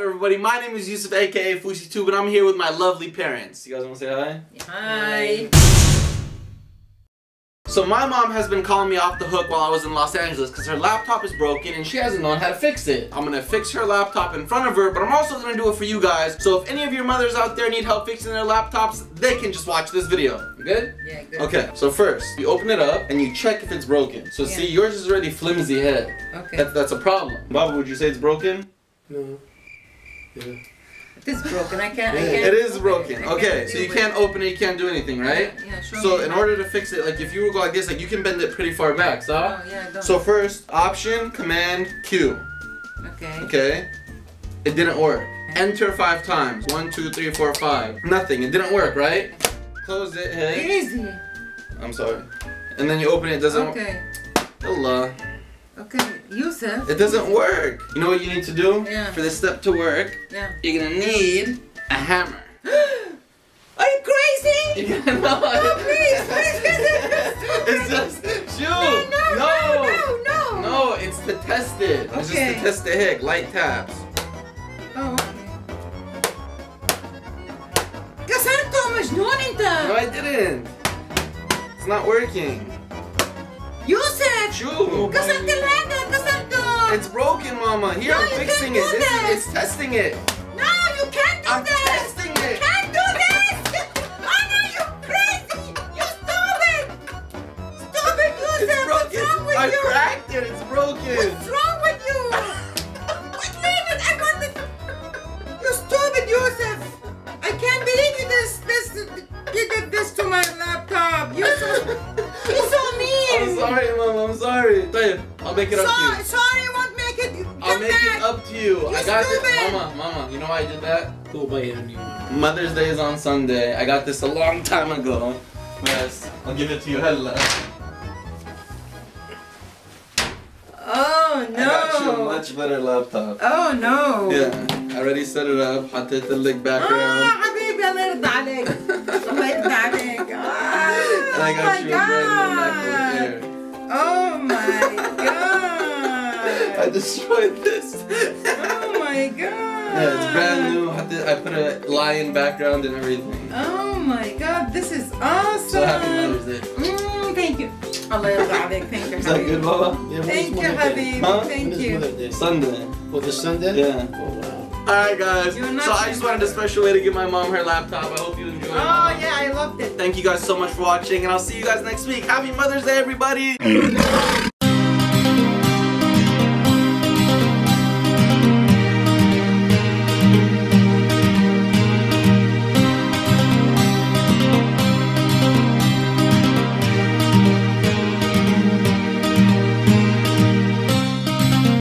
everybody? My name is Yousef, aka fouseyTUBE, and I'm here with my lovely parents. You guys want to say hi? Hi. So my mom has been calling me off the hook while I was in Los Angeles because her laptop is broken and she hasn't known how to fix it. I'm gonna fix her laptop in front of her, but I'm also gonna do it for you guys. So if any of your mothers out there need help fixing their laptops, they can just watch this video. You good? Yeah, good. Okay, so first, you open it up and you check if it's broken. So see, yours is already flimsy head. Okay. That's, that's a problem. Baba, would you say it's broken? No. Yeah. It is broken. I can't. I can't It is broken. I Okay, so you it. can't open it, you can't do anything, right? Yeah, yeah, show So me in order to fix it, like if you were go like this, like you can bend it pretty far back, so? Oh yeah, don't. So first, option, command, Q. okay. Okay? It didn't work. Enter five times. One, two, three, four, five. Nothing. It didn't work, right? Close it, hit. Easy. I'm sorry. And then you open it, it doesn't Okay. Allah. Okay, Yousef. It doesn't work. You know what you need to do? Yeah. For this step to work, yeah. you're gonna need a hammer. Are you crazy? Yeah, no. no, please, please, It's just, shoot. No, no, no, no, no. No, it's to test it. Okay. It's just to test the hick, light taps. Oh, okay. No, I didn't. It's not working. Yousef! Shoo! Kasar ka lang! Ah, Kasar ka! It's broken, Mama. Here, no, I'm fixing it. This. this. is, it's testing it. No, you can't do I'm this! I'm testing it! You can't do this! Mama, you're crazy! You're stupid! Stupid, Yousef! What's wrong with I you? I cracked it. It's broken. What's wrong with you? Leave it! I got this! You stupid, Yousef! I can't believe you did this, this, did this to my... I'll make it up to Sorry, you. sorry, I won't make it. I'll Come make back. it up to you. I You got stupid. this. Mama, Mama, you know why I did that? Go buy a new one. Mother's Day is on Sunday. I got this a long time ago. Yes, I'll give it to you. Hella. Oh I got you a no. much better laptop. Oh no. Yeah, I already set it up. حطيت لك آه background. حبيبي الله يرضى عليك الله يرضى عليك آه And I got oh you a brand new MacBook I destroyed this. oh my god. Yeah, it's brand new. I, did, I put a lion background and everything. Oh my god, this is awesome. So happy Mother's Day. Mm, thank you. Allah Thank you. Is that good, Baba? Yeah, thank you, Habib. Huh? Thank you. Sunday. For the Sunday? Yeah. Oh, wow. Alright guys, so I just wanted a special way to give my mom her laptop. I hope you enjoyed it. Oh yeah, I loved it. Thank you guys so much for watching and I'll see you guys next week. Happy Mother's Day everybody!